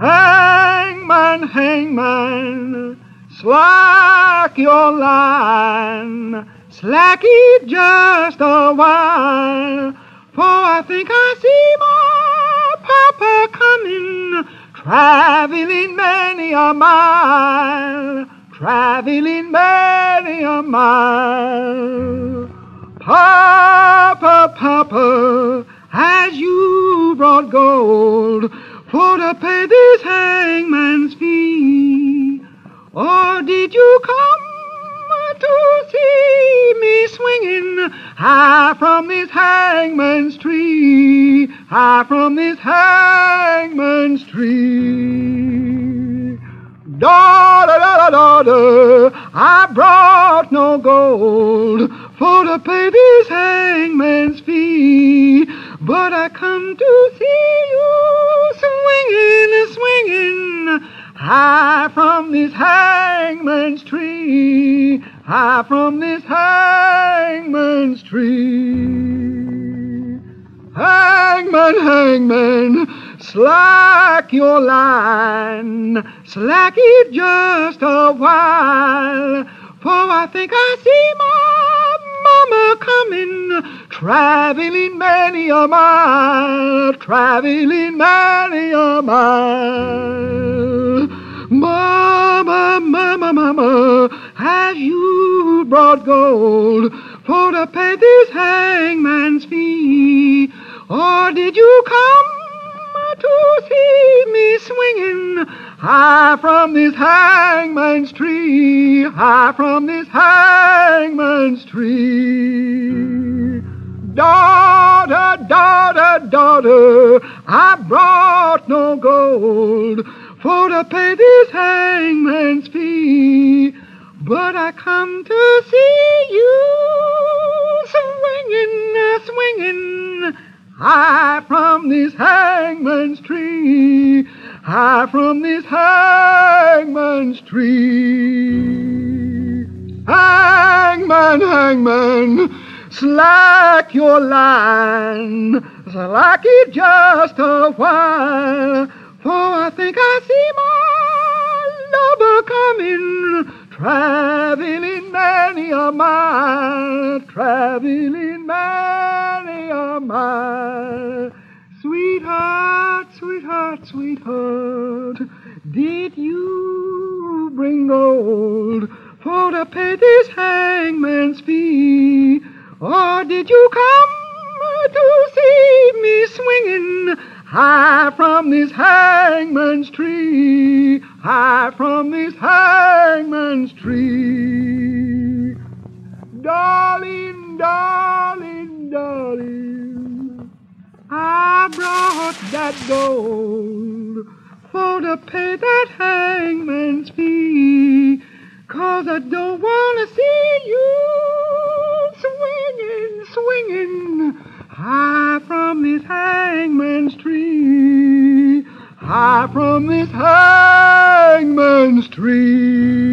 Hangman, hangman, slack your line, slack it just a while, for I think I see my papa coming, traveling many a mile, traveling many a mile. Papa, papa, as you brought gold for to pay this hangman's fee? Or did you come to see me swinging high from this hangman's tree, high from this hangman's tree? Daughter, daughter, daughter, I brought no gold for to pay this hangman's fee, but I come to high from this hangman's tree, high from this hangman's tree. Hangman, hangman, slack your line, slack it just a while, for I think I see my mama coming, traveling many a mile, traveling many a mile. Mama, mama, have you brought gold for to pay this hangman's fee? Or did you come to see me swinging high from this hangman's tree, high from this hangman's tree? Daughter, daughter, daughter, I brought no gold for to pay this hangman's fee, but I come to see you. Swinging, uh, swinging high from this hangman's tree, high from this hangman's tree. Hangman, hangman, slack your line, slack it just a while, for I think I see my lover coming, traveling many a mile, traveling many a mile. Sweetheart, sweetheart, sweetheart, did you bring gold for to pay this hangman's fee? Or did you come to see me swinging high from this hangman's tree, high from this hangman's tree? Darling, darling, darling, I brought that gold for to pay that hangman's fee. Cause I don't want to see you swinging, swinging high high from this hangman's tree.